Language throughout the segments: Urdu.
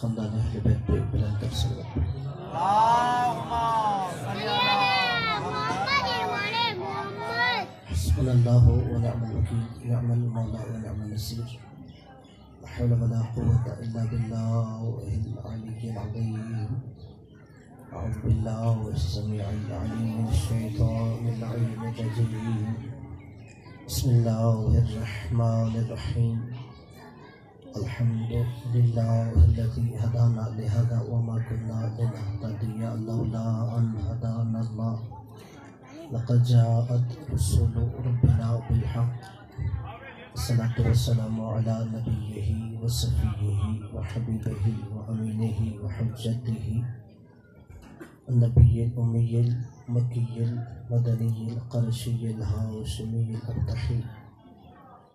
خاندان اہل بیت پہ بلند کر سلوات حسبنا الله ونعم الوكيل نعم المولى ونعم النصير لا حول ولا قوة إلا بالله العلي العظيم أعوذ بالله السميع العليم من الشيطان اللعين الرجيم بسم الله الرحمن. الرحيم الحمد لله الذي هدانا لهذا وما كنا لنهتدي لولا أن هدانا الله لقد جاءت رسول ربنا بالحق الصلاة والسلام على نبيه وصفيه وحبيبه وأمينه وحجته النبي الأمي المكي المدني القرشي الهاشمي الأبطحي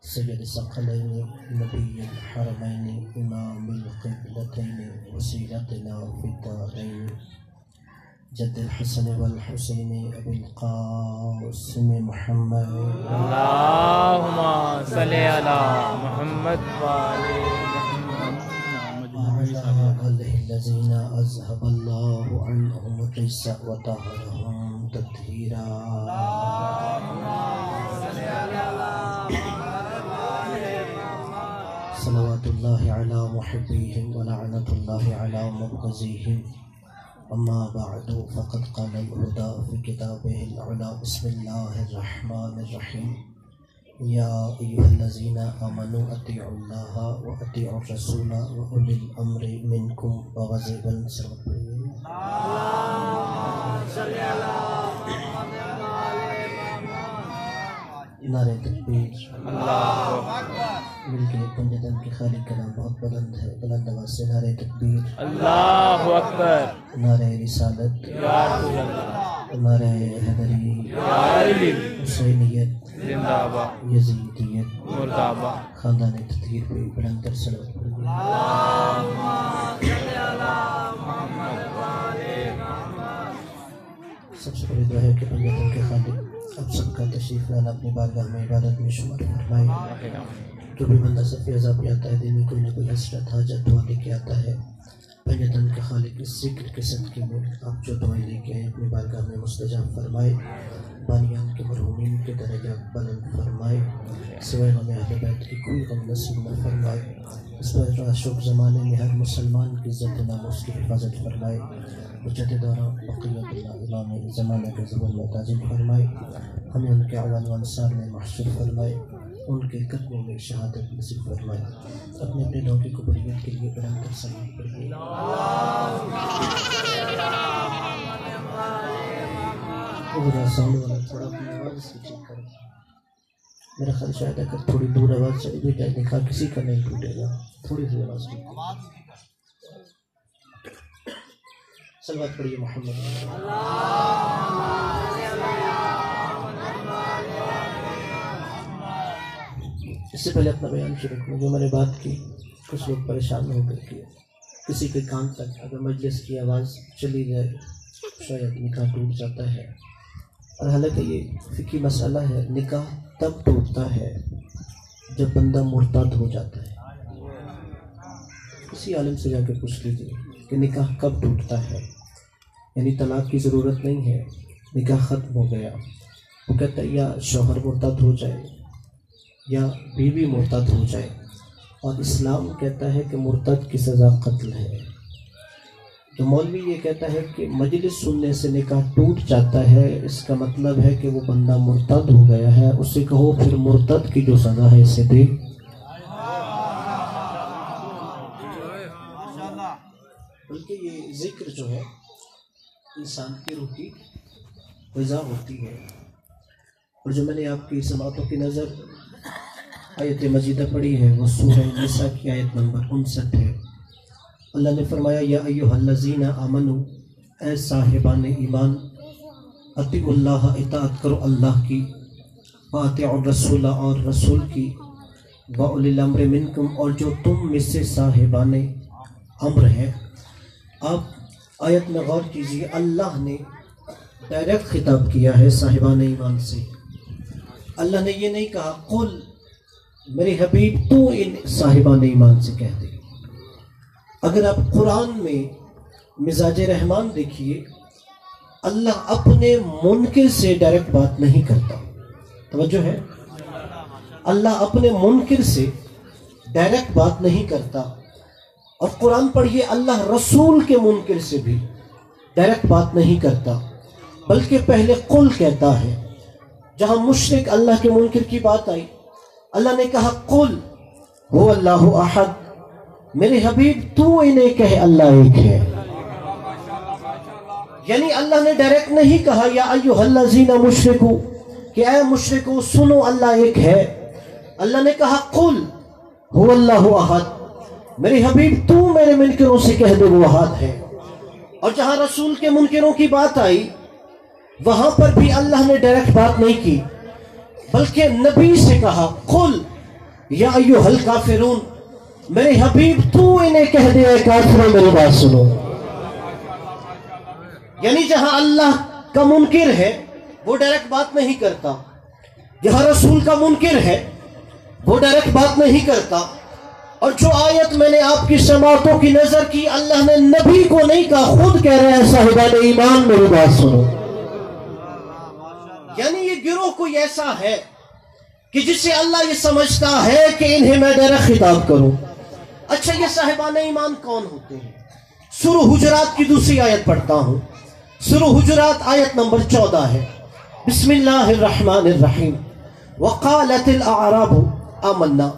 سيد الثقلين نبي الحرمين إمام القبلتين وسيلتنا في الدارين جد الحسن والحسين أبي القاسم محمد. اللهم صل على محمد وعلى وعلى آله الذين أذهب الله عنهم الرجس وطهرهم تطهيرا. الله على محبيهم ولعنة الله على مبغزيهم أما بعد، فقد قال الهدى في كتابه العلى بسم الله الرحمن الرحيم. يا أيها الذين آمنوا، أطيعوا الله وأطيعوا الرسول وأولي الأمر منكم وغزيب السرطين نعرہ تکبیر. مل کے پنجتن کے خالق کا نام بہت بلند ہے بلند آواز سے نعرہ تکبیر اللہ اکبر۔ نعرہ رسالت یا رسول اللہ۔ نعرہ حیدری یا علی۔ حسینیت زندہ باد یزیدیت مرد آباد خاندان تطہیر پہ بلند تر صلوات پڑھیے سب سے بڑی دعا ہے کہ پنجتن کے خالق اب سب کا تشریف لانا اپنی بارگاہ میں عبادت میں شمار فرمائے جو بھی بندہ صفی عذاب پہ آتا ہے دل میں کوئی نہ کوئی حسرت، حاجت دعا لے کے آتا ہے۔ پنجتن کے خالق اس ذکر کے صدقے میں آپ جو دعائیں لے کے آئے، اپنی بارگاہ میں مستجاب فرمائے۔ بانیان کے مرحومین کے درجات بلند فرمائے۔ سوائے غم اہل بیت کی کوئی غم نصیب نہ فرمائے۔ اس پر راشق زمانے میں ہر مسلمان کی عزت نام اس کی حفاظت فرمائے۔ حجت دورہ بقیت اللہ امام زمانہ کے زبان میں تاجر فرمائے۔ ہمیں ان کے عوان و انصار میں محشر فرمائے۔ ان کے قدموں میں شہادت نصیب فرمائے اپنے اپنے نوکے کو بریت کے لیے بلند کر سلام پڑھیے۔ وہ ذرا والا تھوڑا اپنی آواز سے چیک کرو میرا خیال شاید اگر تھوڑی دور آواز چلی بھی جائے، دیکھا کسی کا نہیں ٹوٹے گا۔ تھوڑی سی آواز ٹھیک سلوات پڑھیے محمد۔ اللہ اس سے پہلے اپنا بیان شروع کروں، جو میں نے بات کی، کچھ لوگ پریشان ہو کر کے کسی کے کان تک اگر مجلس کی آواز چلی جائے، شاید نکاح ٹوٹ جاتا ہے۔ اور حالانکہ یہ فکی مسئلہ ہے، نکاح تب ٹوٹتا ہے جب بندہ مرتد ہو جاتا ہے۔ کسی عالم سے جا کے پوچھ لیجیے کہ نکاح کب ٹوٹتا ہے؟ یعنی طلاق کی ضرورت نہیں ہے، نکاح ختم ہو گیا۔ وہ کہتا ہے، یا شوہر مرتد ہو جائے۔ یا بیوی مرتد ہو جائے۔ اور اسلام کہتا ہے کہ مرتد کی سزا قتل ہے۔ تو مولوی یہ کہتا ہے کہ مجلس سننے سے نکاح ٹوٹ جاتا ہے۔ اس کا مطلب ہے کہ وہ بندہ مرتد ہو گیا ہے۔ اسے کہو پھر مرتد کی جو سزا ہے اسے دے۔ بلکہ یہ ذکر جو ہے، انسان کی روح کی غذا ہوتی ہے۔ اور جو میں نے آپ کی سماعتوں کی نظر آیت مجیدہ پڑھی ہے، وہ سورہ نساء کی آیت نمبر انسٹھ ہے۔ اللہ نے فرمایا، یا ایوہ الذین آمنو اے صاحبان ایمان اطیع اللہ، اطاعت کرو اللہ کی واطع الرسول اور رسول کی وَأُولِي الْأَمْرِ مِنْكُمْ اور جو تم میں سے صاحبان امر ہیں۔ آپ آیت میں غور کیجیے، اللہ نے ڈائریکٹ خطاب کیا ہے صاحبان ایمان سے۔ اللہ نے یہ نہیں کہا، قل میرے حبیب، تو ان صاحبان ایمان سے کہہ دے۔ اگر آپ قرآن میں مزاج رحمان دیکھیے، اللہ اپنے منکر سے ڈائریکٹ بات نہیں کرتا۔ توجہ ہے؟ اللہ اپنے منکر سے ڈائریکٹ بات نہیں کرتا۔ اور قرآن پڑھیے، اللہ رسول کے منکر سے بھی ڈائریکٹ بات نہیں کرتا۔ بلکہ پہلے قل کہتا ہے۔ جہاں مشرق اللہ کے منکر کی بات آئی اللہ نے کہا، قل ہو اللہ احد۔ میرے حبیب، تو انہیں کہے، اللہ ایک ہے۔ یعنی اللہ نے ڈائریکٹ نہیں کہا، یا ایوہ الذین مشرکو، کہ اے مشرکو، سنو، اللہ ایک ہے۔ اللہ نے کہا، قل ہو اللہ احد۔ میرے حبیب، تو میرے منکروں سے کہہ دے وہ احد ہے۔ اور جہاں رسول کے منکروں کی بات آئی، وہاں پر بھی اللہ نے ڈائریکٹ بات نہیں کی۔ بلکہ نبی سے کہا، قل یا ایوہ الکافرون، میرے حبیب، تو انہیں کہہ دے، اے کافروں، میری بات سنو۔ یعنی جہاں اللہ کا منکر ہے، وہ ڈائریکٹ بات نہیں کرتا۔ جہاں رسول کا منکر ہے، وہ ڈائریکٹ بات نہیں کرتا۔ اور جو آیت میں نے آپ کی سماعتوں کی نظر کی، اللہ نے نبی کو نہیں کہا، خود کہہ رہے ہیں، صاحبان ایمان، میری بات سنو۔ یعنی یہ گروہ کوئی ایسا ہے کہ جسے اللہ یہ سمجھتا ہے کہ انہیں میں ڈائریکٹ خطاب کروں۔ اچھا یہ صاحبان ایمان کون ہوتے ہیں؟ سورہ حجرات کی دوسری آیت پڑھتا ہوں۔ سورہ حجرات آیت نمبر چودہ ہے۔ بسم اللہ الرحمن الرحیم۔ وقالت الاعراب آمنا۔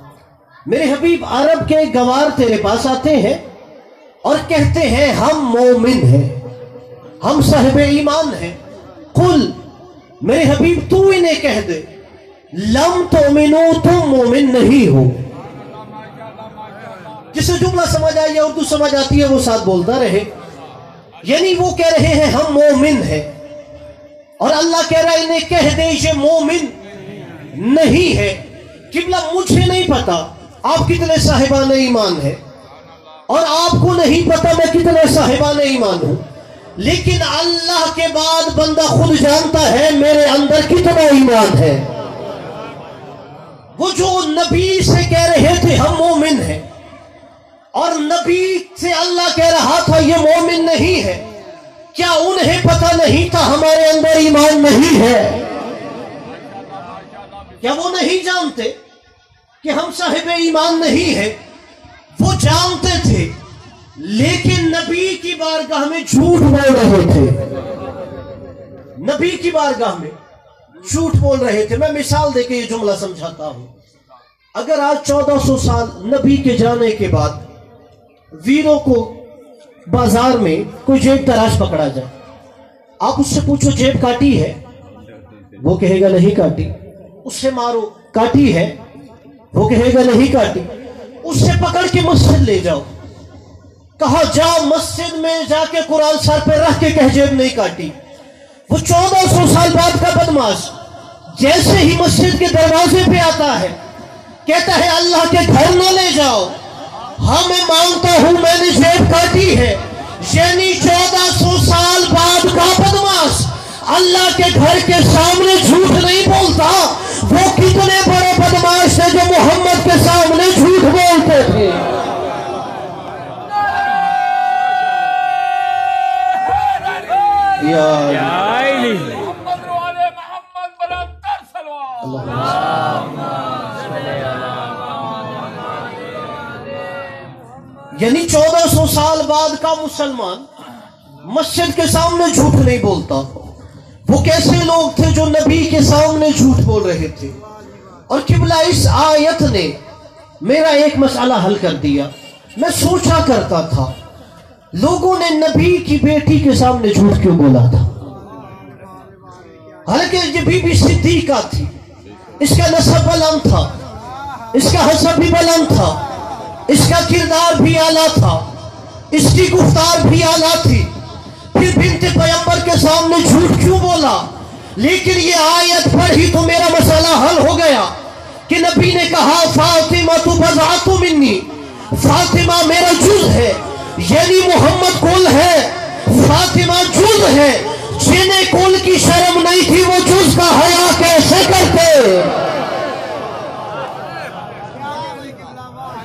میرے حبیب، عرب کے گوار تیرے پاس آتے ہیں اور کہتے ہیں، ہم مومن ہیں، ہم صاحب ایمان ہیں۔ قل میرے حبیب تو انہیں کہہ دے۔ لم تومنو تم مومن نہیں ہو۔ جسے جملہ سمجھ آئی ہے اردو سمجھ آتی ہے وہ ساتھ بولتا رہے۔ یعنی وہ کہہ رہے ہیں، ہم مومن ہیں۔ اور اللہ کہہ رہا ہے، انہیں کہہ دے، یہ مومن نہیں ہے۔ قبلہ مجھے نہیں پتا آپ کتنے صاحبان ایمان ہیں۔ اور آپ کو نہیں پتا میں کتنے صاحبان ایمان ہوں۔ لیکن اللہ کے بعد بندہ خود جانتا ہے میرے اندر کتنا ایمان ہے۔ وہ جو نبی سے کہہ رہے تھے، ہم مومن ہیں۔ اور نبی سے اللہ کہہ رہا تھا، یہ مومن نہیں ہے۔ کیا انہیں پتہ نہیں تھا ہمارے اندر ایمان نہیں ہے؟ کیا وہ نہیں جانتے کہ ہم صاحب ایمان نہیں ہے وہ جانتے تھے۔ لیکن نبی کی بارگاہ میں جھوٹ بول رہے تھے۔ نبی کی بارگاہ میں جھوٹ بول رہے تھے۔ میں مثال دے کے یہ جملہ سمجھاتا ہوں۔ اگر آج چودہ سو سال نبی کے جانے کے بعد ویروں کو بازار میں کوئی جیب تراش پکڑا جائے، آپ اس سے پوچھو جیب کاٹی ہے؟ وہ کہے گا نہیں کاٹی۔ اس سے مارو کاٹی ہے؟ وہ کہے گا نہیں کاٹی۔ اس سے پکڑ کے مسجد لے جاؤ۔ کہا، جا مسجد میں جا کے قرآن سر پہ رکھ کے کہ جیب نہیں کاٹی. وہ چودہ سو سال بعد کا بدماش جیسے ہی مسجد کے دروازے پہ آتا ہے، کہتا ہے، اللہ کے گھر نہ لے جاؤ۔ ہاں میں مانتا ہوں، میں نے جیب کاٹی ہے۔ یعنی چودہ سو سال بعد کا بدماش۔ اللہ کے گھر کے سامنے جھوٹ نہیں بولتا۔ وہ کتنے بڑے بدماش ہیں جو محمد کے سامنے جھوٹ بولتے تھے یا محمد روالے محمد بلندر سلوان یعنی چودہ سو سال بعد کا مسلمان مسجد کے سامنے جھوٹ نہیں بولتا۔ وہ کیسے لوگ تھے جو نبی کے سامنے جھوٹ بول رہے تھے؟ اور قبلہ اس آیت نے میرا ایک مسئلہ حل کر دیا۔ میں سوچا کرتا تھا لوگوں نے نبی کی بیٹی کے سامنے جھوٹ کیوں بولا تھا؟ حالانکہ یہ بی بی صدیقہ تھی۔ اس کا نصب بلند تھا۔ اس کا حسب بھی بلند تھا۔ اس کا کردار بھی اعلیٰ تھا۔ اس کی گفتار بھی اعلیٰ تھی۔ پھر بنت پیمبر کے سامنے جھوٹ کیوں بولا؟ لیکن یہ آیت پڑھی تو میرا مسئلہ حل ہو گیا کہ نبی نے کہا، فاطمہ تو بذات منی۔ فاطمہ میرا جز ہے۔ یعنی محمد کل ہے، فاطمہ جز ہے۔ جنہیں کل کی شرم نہیں تھی، وہ جز کا حیا کیسے کرتے؟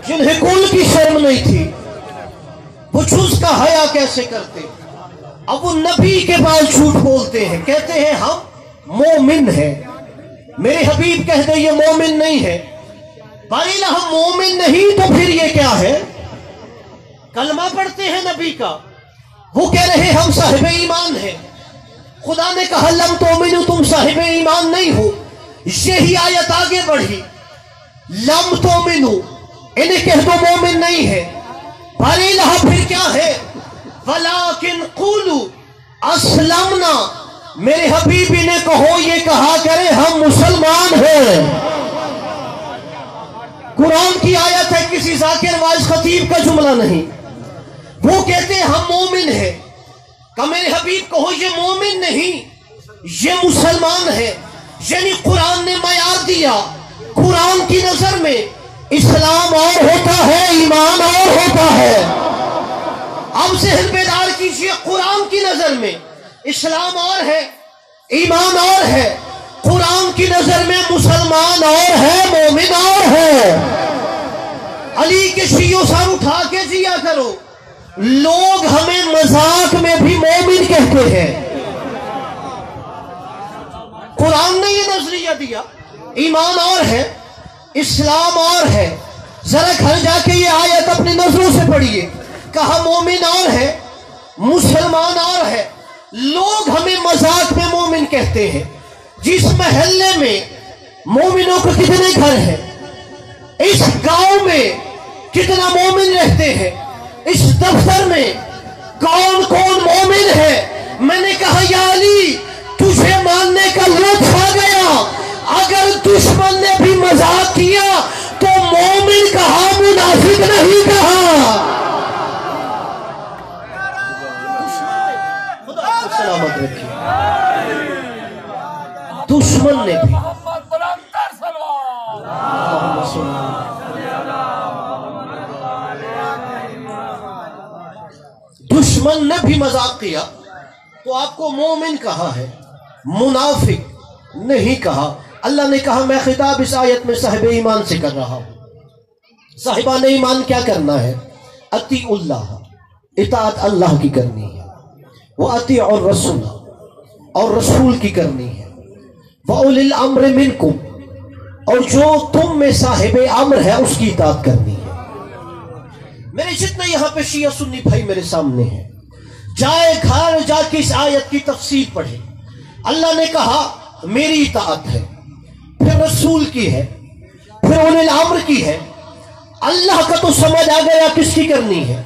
جنہیں کل کی شرم نہیں تھی، وہ جز کا حیا کیسے کرتے؟ اب وہ نبی کے بعد جھوٹ بولتے ہیں۔ کہتے ہیں، ہم مومن ہیں۔ میرے حبیب کہہ دے یہ مومن نہیں ہے۔ باریلا ہم مومن نہیں، تو پھر یہ کیا ہے؟ کلمہ پڑھتے ہیں نبی کا۔ وہ کہہ رہے ہم صاحب ایمان ہیں۔ خدا نے کہا، لم تو تم صاحب ایمان نہیں ہو۔ یہی آیت آگے بڑھی۔ لم تو انہیں کہہ دو مومن نہیں ہے۔ باریلا پھر کیا ہے؟ ولیکن قولو اسلمنا۔ میرے حبیبی نے کہو، یہ کہا کرے، ہم مسلمان ہیں۔ قرآن کی آیت ہے، کسی ذاکر واج خطیب کا جملہ نہیں۔ وہ کہتے ہیں ہم مومن ہیں۔ کہ میرے حبیب کہو یہ مومن نہیں، یہ مسلمان ہے۔ یعنی قرآن نے معیار دیا۔ قرآن کی نظر میں اسلام اور ہوتا ہے، ایمان اور ہوتا ہے۔ اب ذہن بیدار کیجیے قرآن کی نظر میں۔ اسلام اور ہے، ایمان اور ہے۔ قرآن کی نظر میں مسلمان اور ہے، مومن اور ہے۔ علی کے شیعوں سر اٹھا کے جیا کرو۔ لوگ ہمیں مذاق میں بھی مومن کہتے ہیں۔ قرآن نے یہ نظریہ دیا، ایمان اور ہے، اسلام اور ہے۔ ذرا گھر جا کے یہ آیت اپنی نظروں سے پڑھیے۔ کہا مومن اور ہے، مسلمان اور ہے۔ لوگ ہمیں مذاق میں مومن کہتے ہیں۔ جس محلے میں مومنوں کو کتنے گھر ہیں، اس گاؤں میں کتنا مومن رہتے ہیں اس دفتر میں کون کون مومن ہے؟ میں نے کہا، یا علی، تجھے ماننے کا لطف آ گیا۔ اگر دشمن نے بھی مذاق کیا تو مومن کہا منافق نہیں کہا سلامت دشمن نے بھی نے بھی مذاق کیا تو آپ کو مومن کہا ہے؟ منافق نہیں کہا۔ اللہ نے کہا، میں خطاب اس آیت میں صاحب ایمان سے کر رہا ہوں۔ صاحبان ایمان کیا کرنا ہے؟ اتی اللہ اطاعت اللہ کی کرنی ہے۔ وہ اتی اور رسول اور رسول کی کرنی ہے۔ وَأُولِ الْأَمْرِ مِنْكُمْ اور جو تم میں صاحب امر ہے، اس کی اطاعت کرنی ہے۔ میرے جتنے یہاں پہ شیعہ سنی بھائی میرے سامنے ہیں جائے گھر جا کے اس آیت کی تفسیر پڑھے۔ اللہ نے کہا، میری اطاعت ہے، پھر رسول کی ہے، پھر انہیں الامر کی ہے۔ اللہ کا تو سمجھ آ گیا کس کی کرنی ہے۔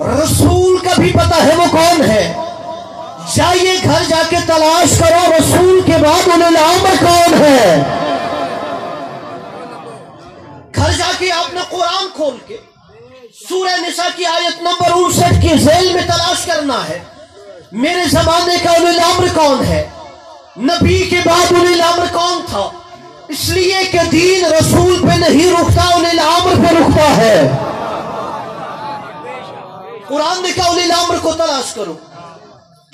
رسول کا بھی پتا ہے وہ کون ہے۔ جائیے گھر جا کے تلاش کرو، رسول کے بعد انہیں الامر کون ہے۔ گھر جا کے آپ نے قرآن کھول کے سورہ نساء کی آیت نمبر انسٹھ کی ذیل میں تلاش کرنا ہے۔ میرے زمانے کا انہیں الامر کون ہے؟ نبی کے بعد انہیں الامر کون تھا؟ اس لیے کہ دین رسول پہ نہیں رکتا انہیں الامر پہ رکتا ہے۔ قرآن نے کہا الامر کو تلاش کرو۔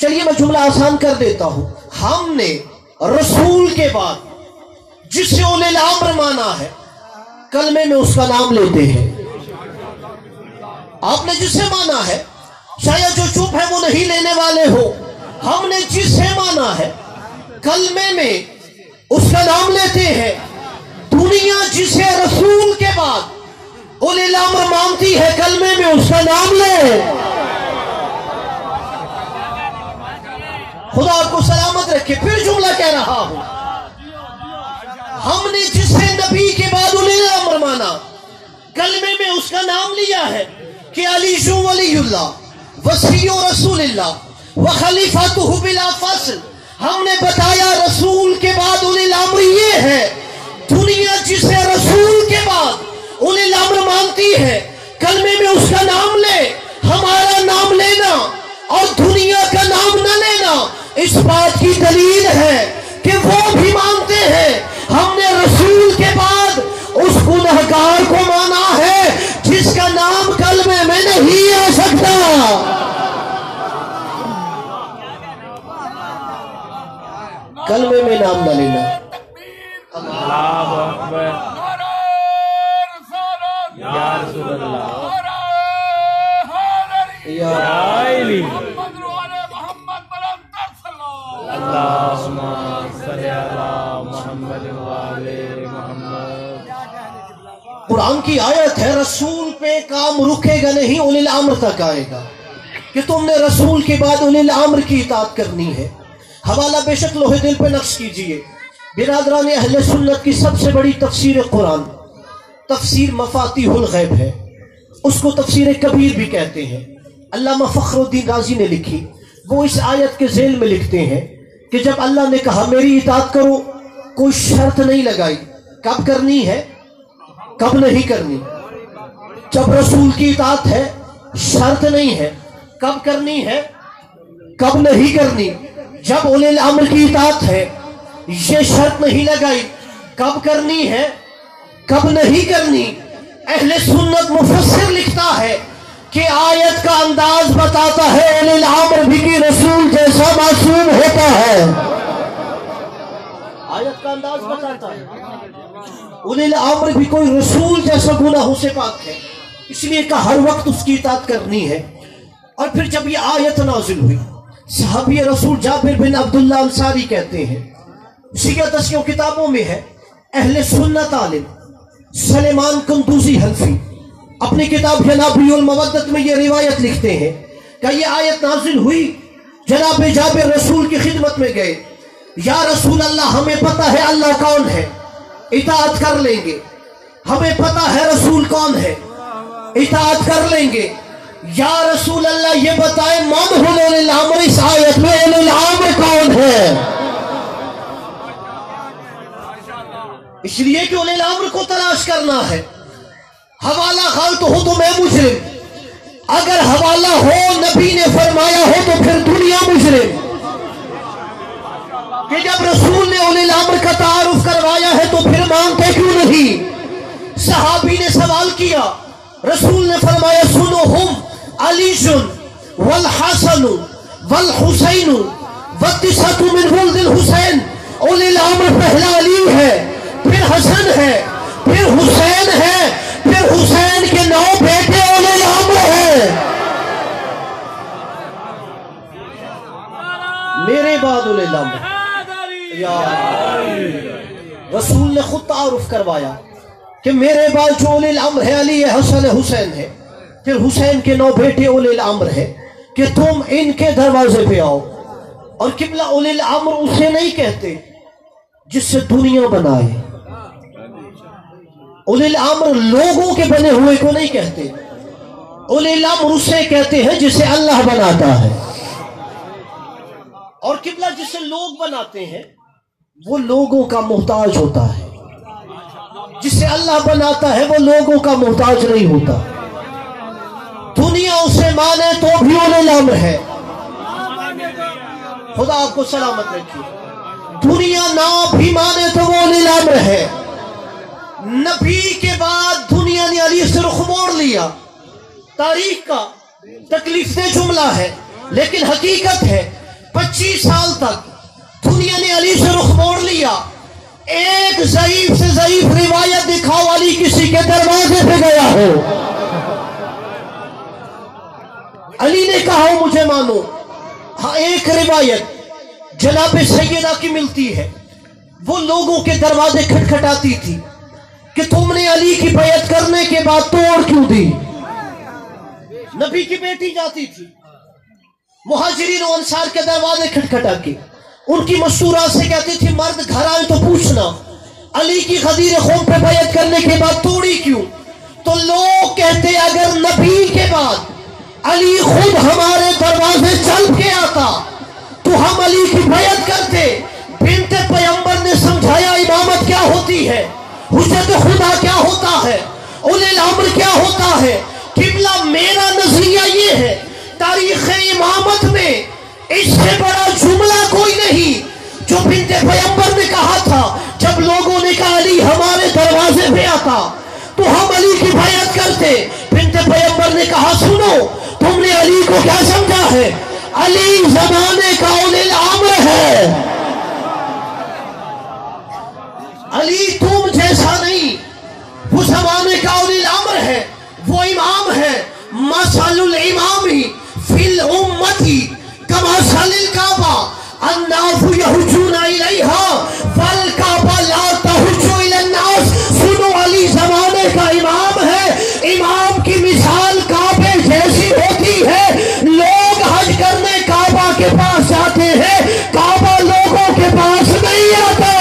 چلیے، میں جملہ آسان کر دیتا ہوں۔ ہم نے رسول کے بعد جسے انہیں الامر مانا ہے، کلمے میں اس کا نام لیتے ہیں۔ آپ نے جسے مانا ہے، شاید جو چپ ہے وہ نہیں لینے والے ہو۔ ہم نے جسے مانا ہے، کلمے میں اس کا نام لیتے ہیں۔ دنیا جسے رسول کے بعد اولی الامر مانتی ہے، کلمے میں اس کا نام لے۔ خدا آپ کو سلامت رکھے، پھر جملہ کہہ رہا ہوں۔ ہم نے جسے نبی کے بعد اولی الامر مانا، کلمے میں اس کا نام لیا ہے۔ کہ علی جو ولی اللہ، وسیع رسول اللہ، و خلیفہ بلا فصل ہم نے بتایا رسول کے بعد انہیں الامر یہ ہے، دنیا جسے رسول کے بعد انہیں الامر مانتی ہے، کلمے میں اس کا نام لے، ہمارا نام لینا اور دنیا کا نام نہ لینا، اس بات کی دلیل ہے کہ وہ بھی مانتے ہیں۔ ہم نے رسول کے بعد اس گنہگار کو مانا ہے جس کا نام کلمے میں نہیں آ سکتا۔ کلمے میں نام نہ لینا۔ اکبر۔ نعرہ رسالت یا رسول پہ کام رکھے گا نہیں اول العمر تک آئے گا۔ کہ تم نے رسول کے بعد اول العمر کی اطاعت کرنی ہے۔ حوالہ بے شک لوہے دل پہ نقش کیجیے۔ برادران اہل سنت کی سب سے بڑی تفسیر قرآن، تفسیر مفاتیح الغیب ہے۔ اس کو تفسیر کبیر بھی کہتے ہیں۔ علامہ فخر الدین غازی نے لکھی۔ وہ اس آیت کے ذیل میں لکھتے ہیں کہ جب اللہ نے کہا، میری اطاعت کرو، کوئی شرط نہیں لگائی۔ کب کرنی ہے؟ کب نہیں کرنی۔ ہے جب رسول کی اطاعت ہے، شرط نہیں ہے، کب کرنی ہے، کب نہیں کرنی۔ جب اولی الامر کی اطاعت ہے، یہ شرط نہیں لگائی۔ کب کرنی ہے، کب نہیں کرنی۔ اہل سنت مفسر لکھتا ہے کہ آیت کا انداز بتاتا ہے اولی الامر بھی کی رسول جیسا معصوم ہوتا ہے۔ آیت کا انداز بتاتا ہے۔ اولی الامر بھی کوئی رسول جیسا گناہوں سے پاک ہے۔ اس لیے کہ ہر وقت اس کی اطاعت کرنی ہے۔ اور پھر جب یہ آیت نازل ہوئی، صحابی رسول جابر بن عبداللہ انصاری کہتے ہیں، اسی کے دسیوں کتابوں میں ہے، اہل سنت عالم سلیمان کندوزی حلفی اپنی کتاب جنابی المودت میں یہ روایت لکھتے ہیں کہ یہ آیت نازل ہوئی، جناب جابر رسول کی خدمت میں گئے۔ یا رسول اللہ، ہمیں پتہ ہے اللہ کون ہے، اطاعت کر لیں گے۔ ہمیں پتہ ہے رسول کون ہے۔ اطاعت کر لیں گے۔ یا رسول اللہ، یہ بتائیں من ہن الامر اس آیت میں ان کون ہے؟ اس لیے کہ ان العمر کو تلاش کرنا ہے۔ حوالہ غلط ہو تو میں مجرم اگر حوالہ ہو، نبی نے فرمایا ہو تو پھر دنیا مجرم کہ جب رسول نے ان العمر کا تعارف کروایا ہے تو پھر مانتے کیوں نہیں؟ صحابی نے سوال کیا۔ رسول نے فرمایا، سنو ہم علی جن والحسن، والحسین والتسعت من ولد الحسین اول الامر پہلا علی ہے، پھر حسن ہے، پھر حسین ہے، پھر حسین کے نو بیٹے اول الامر ہے میرے بعد اول الامر رسول نے خود تعارف کروایا۔ کہ میرے بعد جو اول الامر ہے، علی حسن، حسین ہے۔ پھر حسین کے نو بیٹے اول الامر ہے۔ کہ تم ان کے دروازے پہ آؤ۔ اور قبلہ اول الامر اسے نہیں کہتے جس سے دنیا بنائے۔ اول الامر لوگوں کے بنے ہوئے کو نہیں کہتے۔ اول الامر اسے کہتے ہیں جسے اللہ بناتا ہے۔ اور قبلہ جسے لوگ بناتے ہیں، وہ لوگوں کا محتاج ہوتا ہے۔ جسے اللہ بناتا ہے وہ لوگوں کا محتاج نہیں ہوتا۔ دنیا اسے مانے تو بھی انہیں لام ہے۔ خدا آپ کو سلامت رکھیے۔ دنیا نہ بھی مانے تو وہ نیلام رہے نبی کے بعد دنیا نے علی سے رخ موڑ لیا۔ تاریخ کا تکلیف سے جملہ ہے، لیکن حقیقت ہے، پچیس سال تک دنیا نے علی سے رخ موڑ لیا۔ ایک ضعیف سے ضعیف روایت دکھاؤ علی کسی کے دروازے پہ گیا ہو۔ علی نے کہا، ہو، مجھے مانو۔ ہاں ایک روایت جناب سیدہ کی ملتی ہے۔ وہ لوگوں کے دروازے کھٹکھٹاتی تھی کہ تم نے علی کی بیعت کرنے کے بعد توڑ کیوں دی؟ نبی کی بیٹی جاتی تھی۔ مہاجرین و انصار کے دروازے کھٹکھٹا کے ان کی مشہورات سے کہتی تھی، مرد گھر آئے تو پوچھنا، علی کی خدیر خون پہ بیعت کرنے کے بعد توڑی کیوں؟ تو لوگ کہتے، اگر نبی کے بعد علی خود ہمارے دروازے چل کے آتا، تو ہم علی کی بیعت کرتے۔ بنت پیمبر نے سمجھایا، امامت کیا ہوتی ہے؟ حجت خدا کیا ہوتا ہے؟ اول الامر کیا ہوتا ہے؟ قبلہ میرا نظریہ یہ ہے، تاریخ امامت میں اس سے بڑا جملہ کوئی نہیں جو بنت پیمبر نے کہا تھا، جب لوگوں نے کہا، علی ہمارے دروازے پہ آتا۔ تو ہم علی کی بیعت کرتے۔ بنت پیمبر نے کہا، سنو، تم نے علی کو کیا سمجھا ہے؟ علی زمانے کا الامر ہے۔ علی تم جیسا نہیں، وہ زمانے کا الامر ہے، وہ امام ہے۔ مسال الامام ہی فی الامتی کما سلیل کعبہ، الناس یحجون الیہا والکعبہ لا تحجو الناس۔ سنو علی زمانے کا امام ہے، امام کی مثال کعبے جیسی ہوتی ہے۔ لوگ حج کرنے کعبہ کے پاس جاتے ہیں، کعبہ لوگوں کے پاس نہیں آتا۔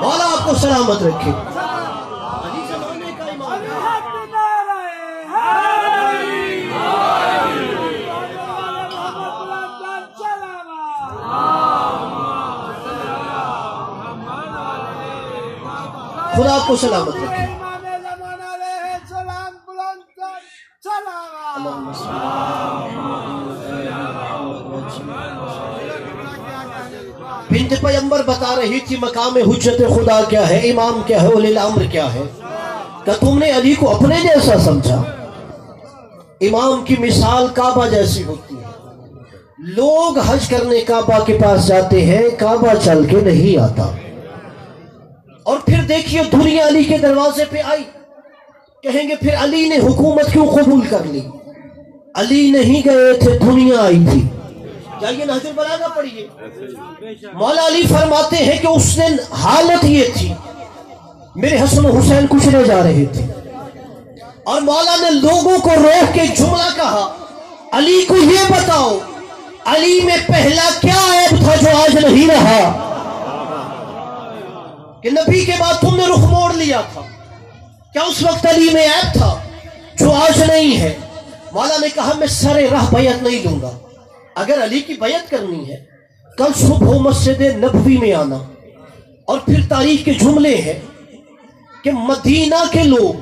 مولا آپ کو سلامت رکھے آپ کو سلامت رکھے بنت پیمبر بتا رہی تھی مقام حجت خدا کیا ہے، امام کیا ہے ولی الامر کیا ہے۔ کہ تم نے علی کو اپنے جیسا سمجھا؟ امام کی مثال کعبہ جیسی ہوتی ہے۔ لوگ حج کرنے کعبہ کے پاس جاتے ہیں، کعبہ چل کے نہیں آتا۔ اور پھر دیکھیے دنیا علی کے دروازے پہ آئی۔ کہیں گے پھر علی نے حکومت کیوں قبول کر لی؟ علی نہیں گئے تھے، دنیا آئی تھی۔ جائیے نہج البلاغہ پڑھیے مولا علی فرماتے ہیں کہ اس نے حالت یہ تھی، میرے حسن و حسین کچلے جا رہے تھے۔ اور مولا نے لوگوں کو روک کے جملہ کہا، علی کو یہ بتاؤ، علی میں پہلا کیا عیب تھا جو آج نہیں رہا؟ کہ نبی کے بعد تم نے رخ موڑ لیا تھا۔ کیا اس وقت علی میں عیب تھا؟ جو آج نہیں ہے۔ مولا نے کہا، میں سر راہ بیعت نہیں لوں گا۔ اگر علی کی بیعت کرنی ہے، کل صبح مسجد نبوی میں آنا۔ اور پھر تاریخ کے جملے ہیں کہ مدینہ کے لوگ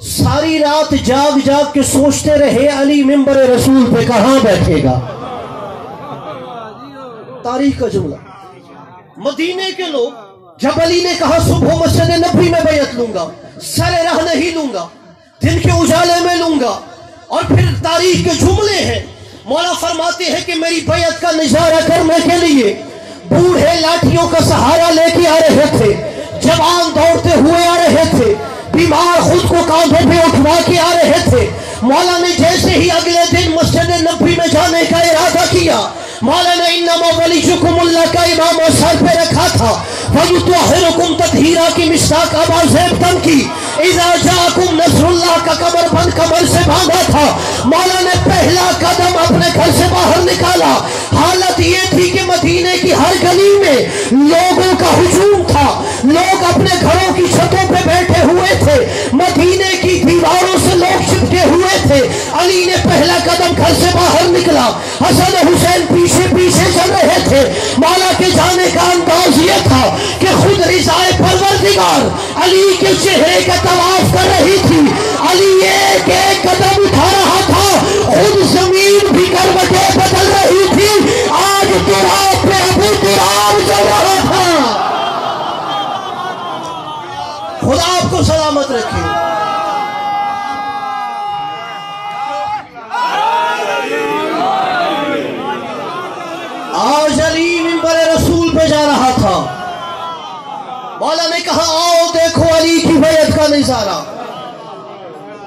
ساری رات جاگ جاگ کے سوچتے رہے، علی ممبر رسول پہ کہاں بیٹھے گا؟ تاریخ کا جملہ۔ مدینے کے لوگ جب علی نے کہا صبح مسجد نبی میں بیعت لوں گا، سر راہ نہیں لوں گا، دن کے اجالے میں لوں گا، اور پھر تاریخ کے جملے ہیں۔ مولا فرماتے ہیں کہ میری بیعت کا نظارہ کرنے کے لیے بوڑھے لاٹھیوں کا سہارا لے کے آ رہے تھے۔ جوان دوڑتے ہوئے آ رہے تھے، بیمار خود کو کاندھوں پہ اٹھوا کے آ رہے تھے۔ مولا نے جیسے ہی اگلے دن مسجد نبی میں جانے کا ارادہ کیا مولا نے انما ولیجکم اللہ کا امام اور سر پہ رکھا تھا۔ وَيُتْوَحِرُكُمْ تَدْهِيرًا کی مشتاق آباز زیبتن کی۔ اذا جاکم نصر اللہ کا کمر بند کمر سے باندھا تھا۔ مولا نے پہلا قدم اپنے گھر سے باہر نکالا۔ حالت یہ تھی کہ مدینے کی ہر گلی میں لوگوں کا ہجوم تھا۔ لوگ اپنے گھروں کی چھتوں پہ بیٹھے تھے۔ علی نے پہلا قدم گھر سے باہر نکلا۔ حسن حسین پیچھے پیچھے چل رہے تھے۔ مولا کے جانے کا انداز یہ تھا کہ خود رضائے پروردگار علی کے چہرے کا طواف کر رہی تھی۔ علی ایک ایک قدم اٹھا رہا تھا خود زمین بھی کروٹیں بدل رہی تھی آج تراب پہ ابو تراب چل رہا تھا خدا آپ کو سلامت رکھے آج علی ممبر رسول پہ جا رہا تھا مولا نے کہا آؤ دیکھو علی کی بیعت کا نظارہ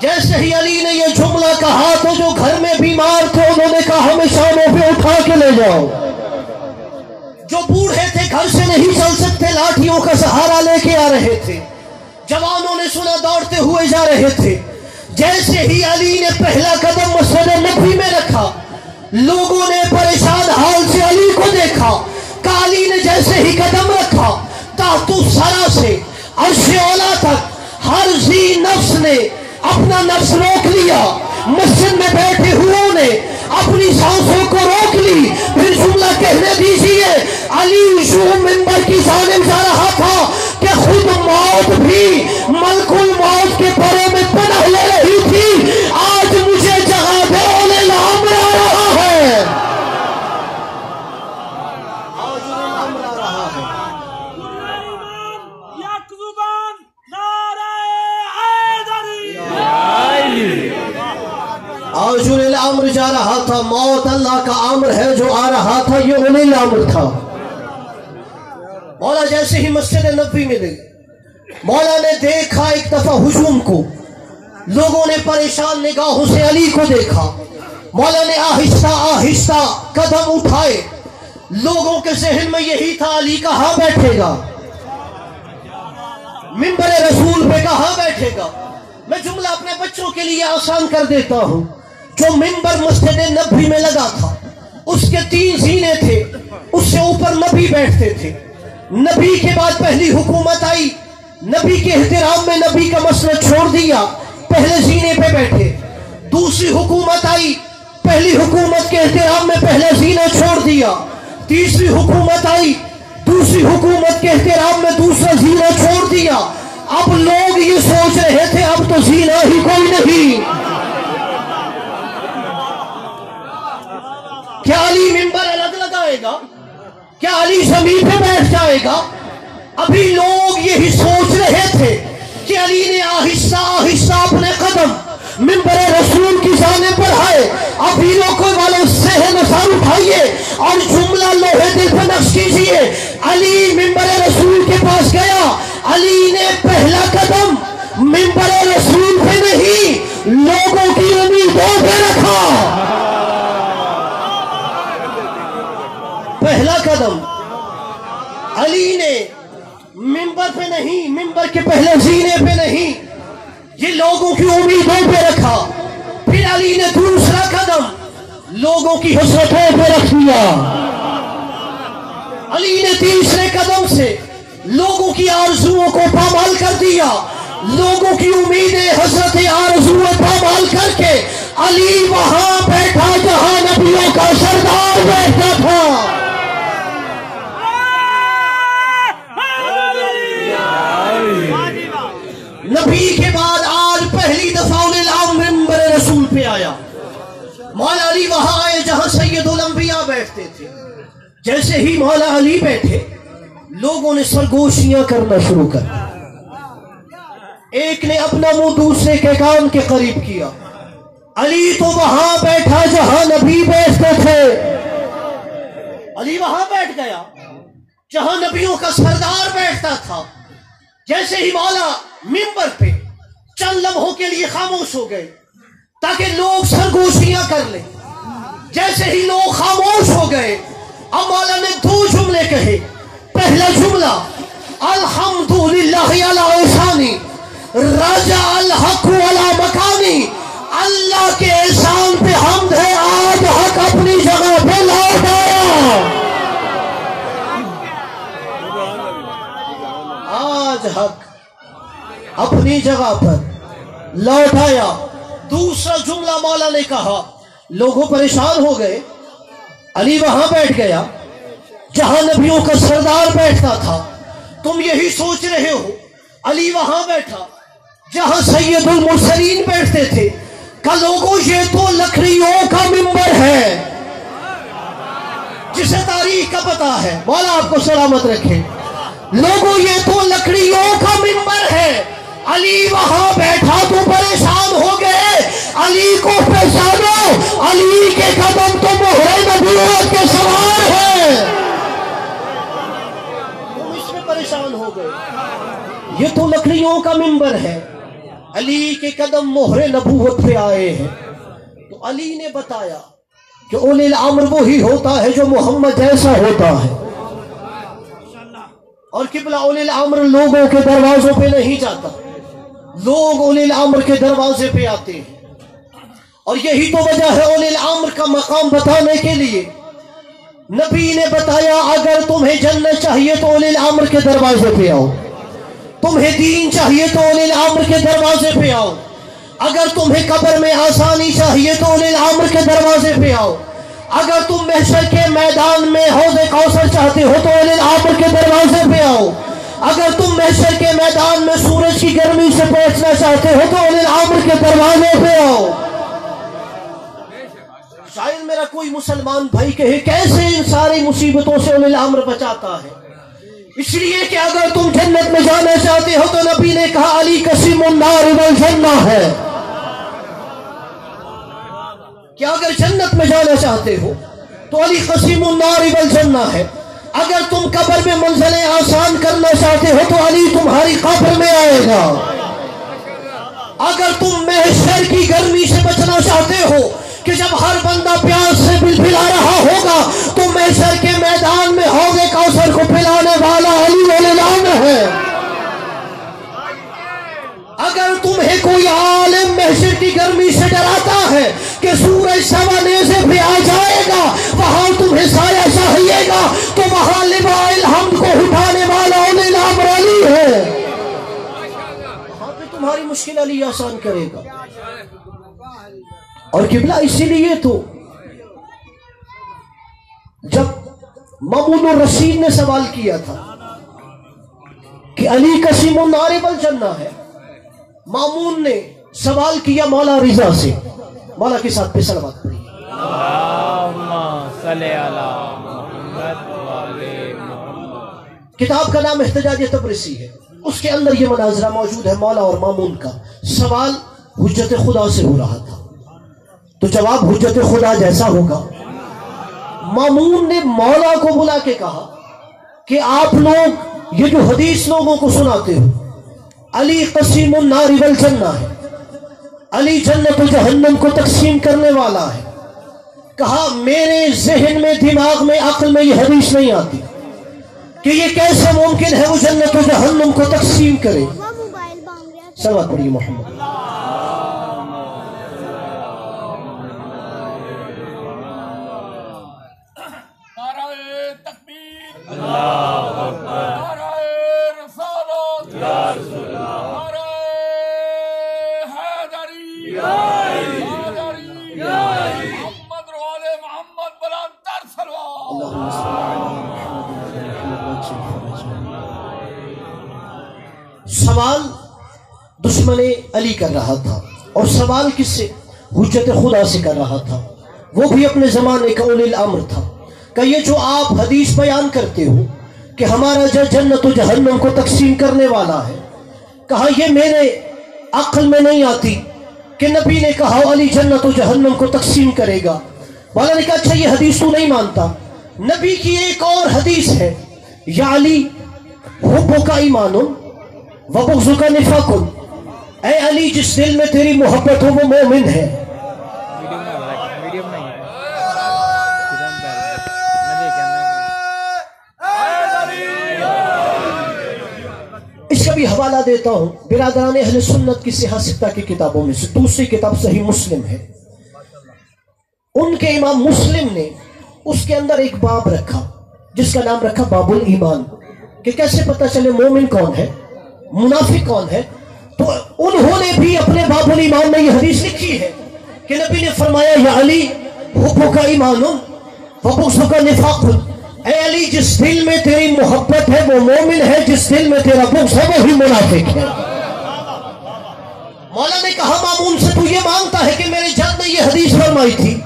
جیسے ہی علی نے یہ جملہ کہا تو جو گھر میں بیمار تھے، انہوں نے کہا، ہمیں شاموں پہ اٹھا کے لے جاؤ۔ جو بوڑھے تھے، گھر سے نہیں چل سکتے، لاٹھیوں کا سہارا لے کے آ رہے تھے۔ جوانوں نے سنا، دوڑتے ہوئے جا رہے تھے۔ جیسے ہی علی نے پہلا قدم مسجد نبی میں رکھا، لوگوں نے پریشان حال سے علی کو دیکھا۔ کالی نے جیسے ہی قدم رکھا تحت سرا سے، عرش اولا تک، ہر زی نفس نے اپنا نفس روک لیا۔ مسجد میں بیٹھے ہوئے نے اپنی سانسوں کو روک لی۔ پھر جملہ کہنے دیجیے علی شو ممبر کی جانب جا رہا تھا کہ خود موت بھی ملک الموت کے پروں میں پناہ لے رہا تھا، موت اللہ کا امر ہے جو آ رہا تھا، یہ انہیں الامر تھا۔ مولا جیسے ہی مسجد نبی میں گئی، مولا نے دیکھا ایک دفعہ ہجوم کو۔ لوگوں نے پریشان نگاہوں سے علی کو دیکھا۔ مولا نے آہستہ آہستہ قدم اٹھائے۔ لوگوں کے ذہن میں یہی تھا، علی کہاں بیٹھے گا؟ ممبر رسول پہ کہاں بیٹھے گا؟ میں جملہ اپنے بچوں کے لیے آسان کر دیتا ہوں۔ جو ممبر مسجد نبی میں لگا تھا، اس کے تین زینے تھے، اس سے اوپر نبی بیٹھتے تھے۔ نبی کے بعد پہلی حکومت آئی، نبی کے احترام میں نبی کا مسئلہ چھوڑ دیا، پہلے زینے پہ بیٹھے۔ دوسری حکومت آئی، پہلی حکومت کے احترام میں پہلے زینہ چھوڑ دیا۔ تیسری حکومت آئی، دوسری حکومت کے احترام میں دوسرا زینہ چھوڑ دیا۔ اب لوگ یہ سوچ رہے تھے، اب تو زینہ ہی کوئی نہیں۔ کیا علی ممبر الگ لگائے گا؟ کیا علی زمین پہ بیٹھ جائے گا؟ ابھی لوگ یہی سوچ رہے تھے کہ علی نے آہستہ آہستہ اپنے قدم ممبر رسول کی جانب بڑھائے ابھی لوگوں والوں سے نثار اٹھائیے اور جملہ لوہے دل پہ نقش کیجیے علی ممبر رسول کے پاس گیا۔ علی نے پہلا قدم ممبر رسول پہ نہیں، لوگوں کی امیدوں پہ رکھا۔ پہلا قدم علی نے ممبر پہ نہیں ممبر کے پہلے زینے پہ نہیں، یہ لوگوں کی امیدوں پہ رکھا۔ پھر علی نے دوسرا قدم لوگوں کی حسرتوں پہ رکھ دیا۔ علی نے تیسرے قدم سے لوگوں کی آرزوؤں کو پامال کر دیا۔ لوگوں کی امیدیں حسرت آرزویں پامال کر کے علی وہاں بیٹھا جہاں نبیوں کا سردار بیٹھا تھا۔ نبی کے بعد آج پہلی دفعہ ممبر رسول پہ آیا۔ مولا علی وہاں آئے جہاں سید الانبیاء بیٹھتے تھے۔ جیسے ہی مولا علی بیٹھے، لوگوں نے سرگوشیاں کرنا شروع کر ایک نے اپنا منہ دوسرے کے کان کے قریب کیا۔ علی تو وہاں بیٹھا جہاں نبی بیٹھتے تھے۔ علی وہاں بیٹھ گیا۔ جہاں نبیوں کا سردار بیٹھتا تھا۔ جیسے ہی مولا ممبر پہ چند لمحوں کے لیے خاموش ہو گئے، تاکہ لوگ سرگوشیاں کر لیں۔ جیسے ہی لوگ خاموش ہو گئے، اب مولا نے دو جملے کہے۔ پہلا جملہ، الحمدللہ علی احسانی رجع الحق علی مکانی۔ اللہ کے احسان پہ حمد ہے آج حق اپنی جگہ پہ لوٹ آیا حق۔ اپنی جگہ پر لوٹ آیا دوسرا جملہ مولا نے کہا، لوگوں پریشان ہو گئے۔ علی وہاں بیٹھ گیا۔ جہاں نبیوں کا سردار بیٹھتا تھا، تم یہی سوچ رہے ہو۔ علی وہاں بیٹھا۔ جہاں سید المرسلین بیٹھتے تھے کہ لوگوں، یہ تو لکڑیوں کا ممبر ہے۔ جسے تاریخ کا پتا ہے۔ مولا آپ کو سلامت رکھے۔ لوگوں، یہ تو لکڑیوں کا ممبر ہے۔ علی وہاں بیٹھا تو پریشان ہو گئے۔ علی کو پہچانو۔ علی کے قدم تو مہر نبوت کے سوار ہے۔ تم اس میں پریشان ہو گئے۔ یہ تو لکڑیوں کا ممبر ہے۔ علی کے قدم مہر نبوت پہ آئے ہیں۔ تو علی نے بتایا کہ اولی الامر وہی ہوتا ہے جو محمد جیسا ہوتا ہے۔ اور قبلہ اولی الامر لوگوں کے دروازوں پہ نہیں جاتا۔ لوگ اولی الامر کے دروازے پہ آتے ہیں۔ اور یہی تو وجہ ہے اولی الامر کا مقام بتانے کے لیے۔ نبی نے بتایا، اگر تمہیں جنت چاہیے تو اولی الامر کے دروازے پہ آؤ۔ تمہیں دین چاہیے تو اولی الامر کے دروازے پہ آؤ۔ اگر تمہیں قبر میں آسانی چاہیے تو اولی الامر کے دروازے پہ آؤ۔ اگر تم محشر کے میدان میں حوض کوثر چاہتے ہو تو اولی الامر کے دروازے پہ آؤ۔ اگر تم محشر کے میدان میں سورج کی گرمی سے پہنچنا چاہتے ہو تو اولی الامر کے دروازے پہ آؤ۔ شاید میرا کوئی مسلمان بھائی کہے کیسے ان ساری مصیبتوں سے اولی الامر بچاتا ہے۔ اس لیے کہ اگر تم جنت میں جانا چاہتے ہو تو نبی نے کہا، علی قسم النار والجنہ ہے۔ کہ اگر جنت میں جانا چاہتے ہو تو علی قسم النار والجنہ ہے۔ اگر تم قبر میں منزلیں آسان کرنا چاہتے ہو تو علی تمہاری قبر میں آئے گا۔ اگر تم محشر کی گرمی سے بچنا چاہتے ہو کہ جب ہر بندہ پیاس سے بل پلا رہا ہوگا تو محشر کے میدان میں حوض کوثر کو پلانے والا علی ولان ہے۔ اگر تمہیں کوئی عالم محشر کی گرمی سے ڈراتا ہے کہ سورج سوانے سے بھی آ جائے گا، وہاں تمہیں سایہ چاہیے گا تو وہاں لبا الحمد کو اٹھانے والا علی ہے۔ مشکل علی آسان کرے گا۔ اور قبلہ اسی لیے تو جب مامون الرشید نے سوال کیا تھا کہ علی قسیم النار والجنہ ہے، مامون نے سوال کیا مولا رضا سے۔ مولا کے ساتھ محمد وعلى محمد۔ کتاب کا نام احتجاج تبرسی ہے۔ اس کے اندر یہ مناظرہ موجود ہے مولا اور مامون کا۔ سوال حجت خدا سے ہو رہا تھا۔ تو جواب حجت خدا جیسا ہوگا۔ مامون نے مولا کو بلا کے کہا کہ آپ لوگ یہ جو حدیث لوگوں کو سناتے ہو علی قسیم النار والجنہ ہے۔ علی جنت و جہنم کو تقسیم کرنے والا ہے۔ کہا، میرے ذہن میں، دماغ میں، عقل میں یہ حدیث نہیں آتی کہ یہ کیسے ممکن ہے وہ جنت و جہنم کو تقسیم کرے۔ سوا پڑھیے محمد؟ اللہ علی کر رہا تھا اور سوال کس سے؟ حجت خدا سے کر رہا تھا۔ وہ بھی اپنے زمانے کا اول الامر تھا۔ کہ یہ جو آپ حدیث بیان کرتے ہو کہ ہمارا جو جنت و جہنم کو تقسیم کرنے والا ہے، کہا یہ میرے عقل میں نہیں آتی کہ نبی نے کہا علی جنت و جہنم کو تقسیم کرے گا۔ والا نے کہا اچھا یہ حدیث تو نہیں مانتا۔ نبی کی ایک اور حدیث ہے، یا علی حبو کا ایمان وبغض کا نفاق اے علی جس دل میں تیری محبت ہو وہ مومن ہے۔ اس کا بھی حوالہ دیتا ہوں برادران اہل سنت کی سیاستہ کی کتابوں میں سے دوسری کتاب صحیح مسلم ہے۔ ان کے امام مسلم نے اس کے اندر ایک باب رکھا جس کا نام رکھا باب الایمان کہ کیسے پتہ چلے مومن کون ہے منافق کون ہے تو انہوں نے بھی اپنے باب الایمان میں یہ حدیث لکھی ہے کہ نبی نے فرمایا، یا علی حبو کا ایمان وبغض کا نفاق اے علی، جس دل میں تیری محبت ہے، وہ مومن ہے، جس دل میں تیرا بغض ہے، وہی منافق ہے۔ مولا نے کہا مامون سے تو یہ مانگتا ہے کہ میرے جد نے یہ حدیث فرمائی تھی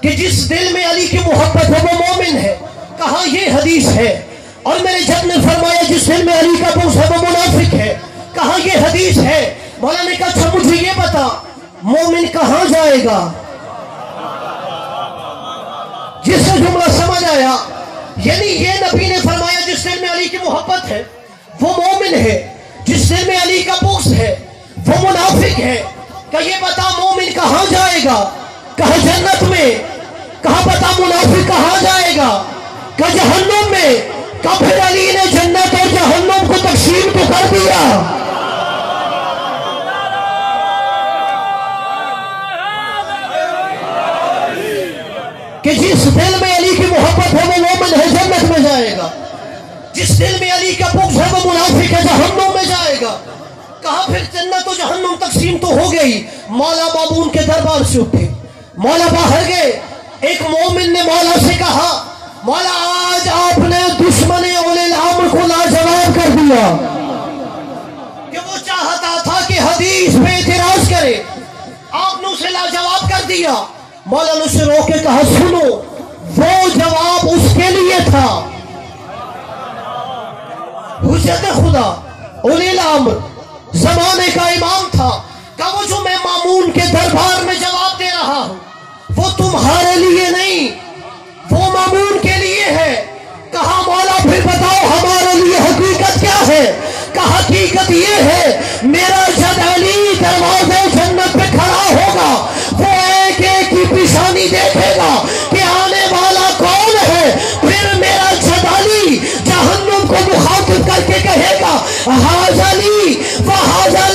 کہ جس دل میں علی کی محبت ہے، وہ مومن ہے۔ کہا، یہ حدیث ہے۔ اور میرے جد نے فرمایا، جس دل میں علی کا بغض ہے، وہ منافق ہے۔ کہا یہ حدیث ہے؟ مولا نے کہا اچھا مجھے یہ بتا، مومن کہاں جائے گا؟ جس سے جملہ سمجھ آیا یعنی یہ نبی نے فرمایا، جس دل میں علی کی محبت ہے، وہ مومن ہے۔ جس دل میں علی کا بغض ہے، وہ منافق ہے۔ کہ یہ بتا، مومن کہاں جائے گا؟ کہا جنت میں۔ کہا بتا، منافق کہاں جائے گا؟ کہ جہنم میں۔ تقسیم تو ہو گئی۔ مولا بابون کے دربار سے اٹھے۔ مولا باہر گئے۔ ایک مومن نے مولا سے کہا، مولا، آج آپ نے دشمن الامر کو لاجواب کر دیا۔ کہ وہ چاہتا تھا کہ حدیث پہ اعتراض کرے۔ آپ نے اسے لاجواب کر دیا۔ مولا نے اسے رو کے کہا، سنو، وہ جواب اس کے لیے تھا۔ حجت خدا اولی الامر، زمانے کا امام تھا۔ کہ وہ جو میں مامون کے دربار میں جواب دے رہا ہوں۔ وہ تمہارے لیے نہیں، وہ مامون کے لیے ہے۔ کہا، مولا، پھر بتاؤ، ہمارے لیے حقیقت کیا ہے؟ کہ حقیقت یہ ہے، میرا جد علی دروازے جنت پہ کھڑا ہوگا۔ وہ ایک ایک کی پیشانی دیکھے گا کہ آنے والا کون ہے۔ پھر میرا جد علی جہنم کو مخاطب کر کے کہے گا حاض علی، وہ حاضر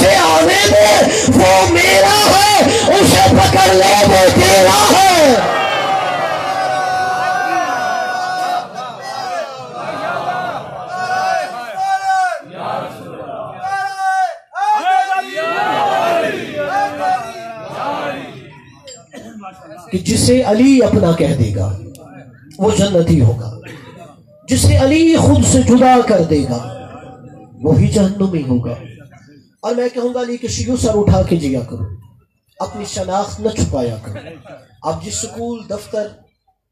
سے آنے دے۔ وہ میرا ہے، اسے پکڑ لے، وہ تیرا ہے۔ کہ جسے علی اپنا کہہ دے گا، وہ جنتی ہوگا۔ جسے علی خود سے جدا کر دے گا، وہی جہنمی ہوگا۔ اور میں کہوں گا علی کہ شیو سر اٹھا کے جیا کرو۔ اپنی شناخت نہ چھپایا کرو۔ آپ جس سکول، دفتر،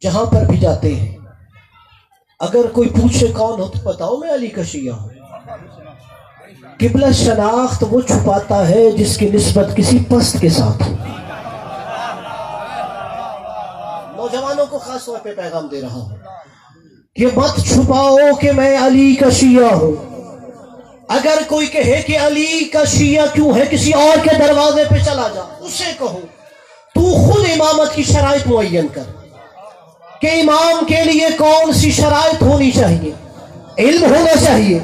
جہاں پر بھی جاتے ہیں، اگر کوئی پوچھے کون ہو تو بتاؤ میں علی کا شیعہ ہوں۔ قبلہ شناخت وہ چھپاتا ہے جس کی نسبت کسی پست کے ساتھ ہو۔ نوجوانوں کو خاص طور پہ پیغام دے رہا ہوں کہ مت چھپاؤ کہ میں علی کا شیعہ ہوں۔ اگر کوئی کہے کہ علی کا شیعہ کیوں ہے، کسی اور کے دروازے پہ چلا جا، اسے کہو، تو خود امامت کی شرائط معین کر کہ امام کے لیے کون سی شرائط ہونی چاہیے۔ علم ہونا چاہیے،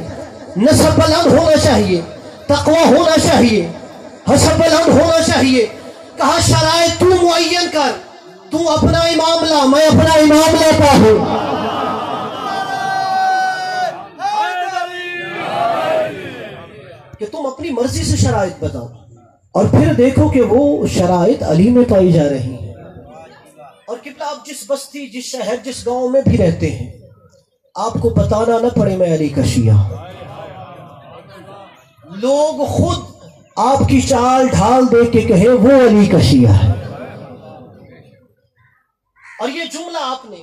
نصب بلند ہونا چاہیے، تقوی ہونا چاہیے، حسب بلند ہونا چاہیے۔ کہا، شرائط تو معین کر، تو اپنا امام لا، میں اپنا امام لیتا ہوں۔ شرائط بتاؤ۔ اور پھر دیکھو کہ وہ شرائط علی میں پائی جا رہی ہیں۔ اور قبلہ آپ جس بستی، جس شہر، جس گاؤں میں بھی رہتے ہیں، آپ کو بتانا نہ پڑے میں علی کا شیعہ۔ ہوں لوگ خود آپ کی چال ڈھال دے کے کہیں وہ علی کا شیعہ ہے۔ اور یہ جملہ آپ نے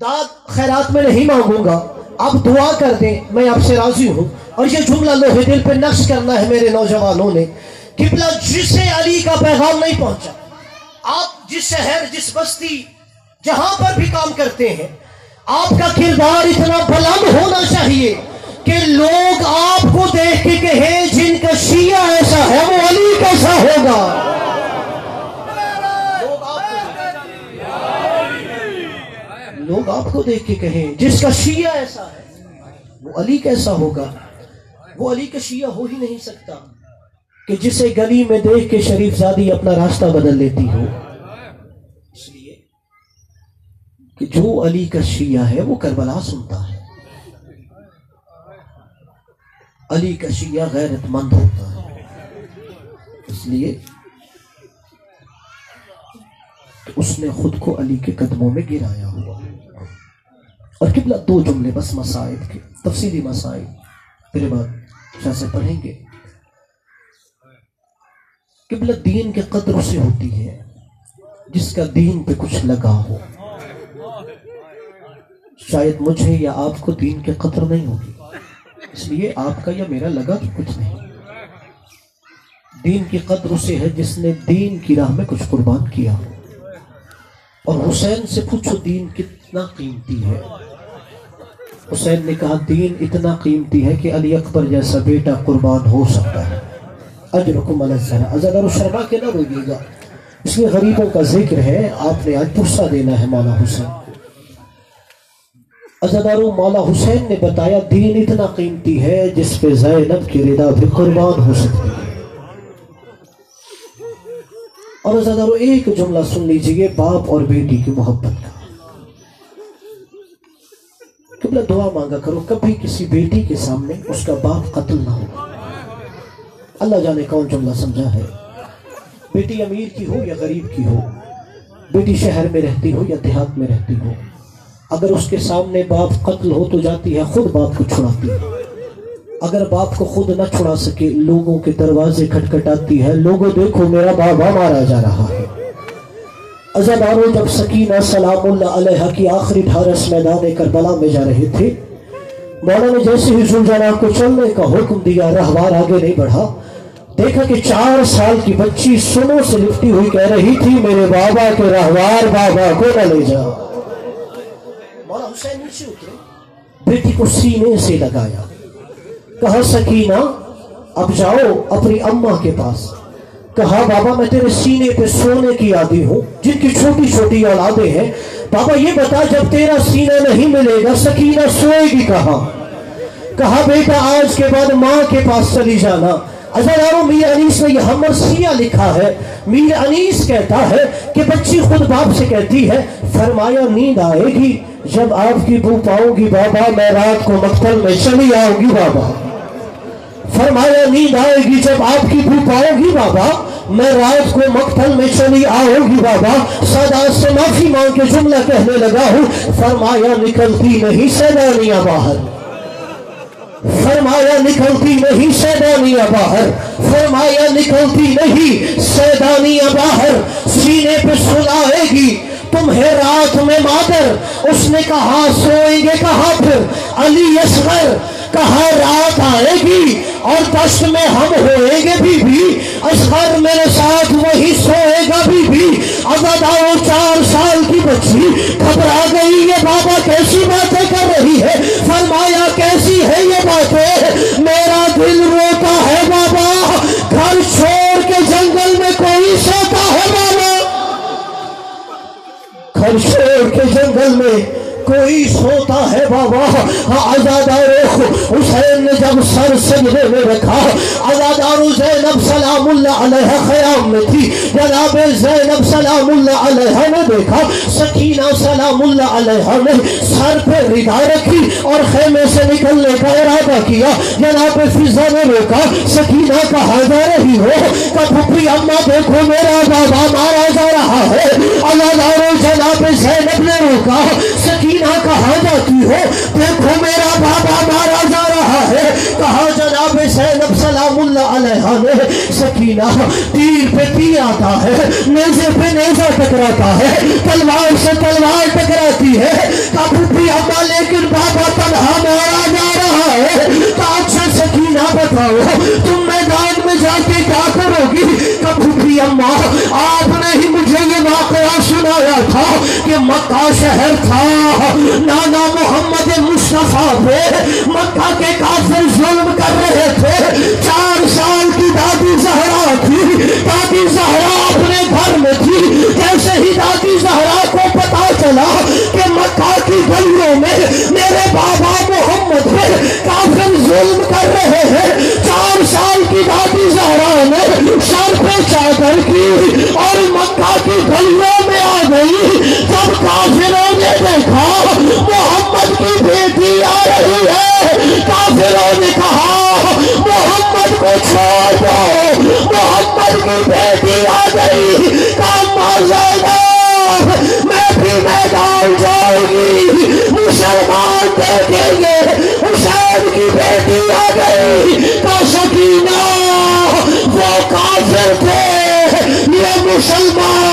داد خیرات میں نہیں مانگوں گا۔ آپ دعا کر دیں، میں آپ سے راضی ہوں۔ اور یہ جملہ لوہے دل پہ نقش کرنا ہے میرے نوجوانوں نے۔ قبلہ جسے علی کا پیغام نہیں پہنچا، آپ جس شہر، جس بستی، جہاں پر بھی کام کرتے ہیں، آپ کا کردار اتنا بلند ہونا چاہیے کہ لوگ آپ کو دیکھ کے کہیں، جن کا شیعہ ایسا ہے، وہ علی کیسا ہوگا لوگ آپ کو- لوگ آپ کو دیکھ کے کہیں، جس کا شیعہ ایسا ہے، وہ علی کیسا ہوگا؟ وہ علی کا شیعہ ہو ہی نہیں سکتا کہ جسے گلی میں دیکھ کے شریف زادی اپنا راستہ بدل لیتی ہو۔ اس لیے کہ جو علی کا شیعہ ہے، وہ کربلا سنتا ہے۔ علی کا شیعہ غیرت مند ہوتا ہے۔ اس لیے اس نے خود کو علی کے قدموں میں گرایا۔ ہوا اور قبلہ دو جملے بس مسائل کے، تفصیلی مسائل پھر بعد شاہ سے پڑھیں گے۔ قبلہ دین کے قدر اسے ہوتی ہے، جس کا دین پہ کچھ لگا ہو۔ شاید مجھے یا آپ کو دین کے قدر نہیں ہوگی، اس لیے آپ کا یا میرا لگا کہ کچھ نہیں۔ دین کی قدر اسے ہے جس نے دین کی راہ میں کچھ قربان کیا۔ اور حسین سے پوچھو دین کتنا قیمتی ہے۔ حسین نے کہا، دین اتنا قیمتی ہے کہ علی اکبر جیسا بیٹا قربان ہو سکتا ہے. اجرکم علی الزرع ازدر و شرما کے نہ روئیے گا۔ اس لیے غریبوں کا ذکر ہے، آپ نے آج پرسہ دینا ہے مولا حسین۔ ازدارو مولا حسین نے بتایا، دین اتنا قیمتی ہے جس پہ زینب کی ردا بھی قربان ہو سکتی ہے۔ اور ازدارو ایک جملہ سن لیجیے، باپ اور بیٹی کی محبت کا۔ قبلہ دعا مانگا کرو، کبھی کسی بیٹی کے سامنے اس کا باپ قتل نہ ہو۔ اللہ جانے کون جملہ سمجھا ہے۔ بیٹی امیر کی ہو یا غریب کی ہو؟ بیٹی شہر میں رہتی ہو یا دیہات میں رہتی ہو؟ اگر اس کے سامنے باپ قتل ہو تو جاتی ہے، خود باپ کو چھڑاتی ہے۔ اگر باپ کو خود نہ چھڑا سکے، لوگوں کے دروازے کھٹکھٹاتی ہے۔ لوگوں، دیکھو، میرا بابا مارا جا رہا ہے۔ ازادارو جب سکینہ سلام اللہ علیہ کی آخری ڈھارس میدان کربلا میں جا رہے تھے مولا نے جیسے ہی زلجانہ کو چلنے کا حکم دیا، رہوار آگے نہیں بڑھا۔ دیکھا کہ چار سال کی بچی سنوں سے لپٹی ہوئی کہہ رہی تھی، میرے بابا کے رہوار بابا کو نہ لے جا۔ مولا حسین نیچے اترے۔ بیٹی کو سینے سے لگایا۔ کہا، سکینہ، اب جاؤ اپنی اماں کے پاس۔ کہا، بابا، میں تیرے سینے پہ سونے کی عادی ہوں، جن کی چھوٹی چھوٹی اولادیں ہیں۔ بابا، یہ بتا، جب تیرا سینہ نہیں ملے گا، سکینہ سوئے گی کہاں؟ کہا، بیٹا، آج کے بعد ماں کے پاس چلی جانا۔ ازارو میر انیس نے یہ ہمر سیاہ لکھا ہے۔ میر انیس کہتا ہے کہ بچی خود باپ سے کہتی ہے، فرمایا، نیند آئے گی۔ جب آپ کی بو پاؤں گی، بابا، میں رات کو مقتل میں چلی آؤں گی، بابا۔ فرمایا، نیند آئے گی جب آپ کی بھی پاؤ گی بابا، میں رات کو مقتل میں چلی آؤ گی بابا سدا سے معافی مانگ کے جملہ کہنے لگا ہوں. فرمایا، نکلتی نہیں سیدانیاں باہر. فرمایا، نکلتی نہیں سیدانیاں باہر. فرمایا، نکلتی نہیں سیدانیاں باہر. سینے پہ سنائے گی، تمہیں رات میں مادر. اس نے کہا، سوئیں گے کہاں پھر؟ علی اصغر کہا رات آئے گی اور دشت میں ہم ہوئیں گے بی بی اصغر میرے ساتھ وہی سوئے گا بی بی اگر آؤ چار سال کی بچی، گھبرا گئی، یہ بابا کیسی باتیں کر رہی ہے؟ فرمایا، کیسی ہے یہ باتیں؟ میرا دل روتا ہے بابا۔ گھر چھوڑ کے جنگل میں کوئی سوتا ہے بابا۔ گھر چھوڑ کے جنگل میں کوئی سوتا ہے بابا؟ آزادار حسین نے جب سر سجدے میں رکھا آزادار زینب سلام اللہ علیہ خیام میں تھی۔ جناب زینب سلام اللہ علیہ نے دیکھا، سکینہ سلام اللہ علیہ نے سر پہ ردا رکھی اور خیمے سے نکلنے کا ارادہ کیا۔ جناب فضا نے روکا سکینہ کہا جا رہی ہو؟ کہ پھپی اما دیکھو، میرا بابا مارا جا رہا ہے۔ آزادار جناب زینب نے روکا سکینہ کہا جاتی ہو؟ دیکھو میرا بابا مارا جا رہا ہے۔ کہا جناب سینب سلام اللہ علیہ نے سکینہ تیر پہ تیر آتا ہے، نیزے پہ نیزہ ٹکراتا ہے، تلوار سے تلوار ٹکراتی ہے۔ کبھی بھی اما لیکن بابا تنہا مارا جا رہا ہے۔ تو اچھا سکینہ بتاؤ؟ تم میدان میں جا کے کیا کرو گی؟ کبھی بھی اما آپ نے ہی مجھے یہ فرمایا تھا کہ مکہ شہر تھا۔ نانا محمد مصطفیٰ پہ مکہ کے کافر ظلم کر رہے تھے۔ چار سال کی دادی زہرا تھی۔ دادی زہرا اپنے گھر میں تھی۔ جیسے ہی دادی زہرا کو پتا چلا مکہ کی گلیوں میں میرے بابا محمد پہ کافر ظلم کر رہے ہیں۔ چار سال کی دادی زہرا نے سر پہ چادر کی اور مکہ کی گلیوں میں آ گئی۔ جب کافروں نے دیکھا، محمد کی بیٹی آ رہی ہے۔ کافروں نے کہا، محمد کو چھوڑ دو۔ محمد کی بیٹی آ گئی۔ کاما زینب میں بھی میدان جائے گی مسلمان دیکھیں گے حسین کی بیٹی آ گئی تو سکینہ وہ کافر تھے، یہ مسلمان۔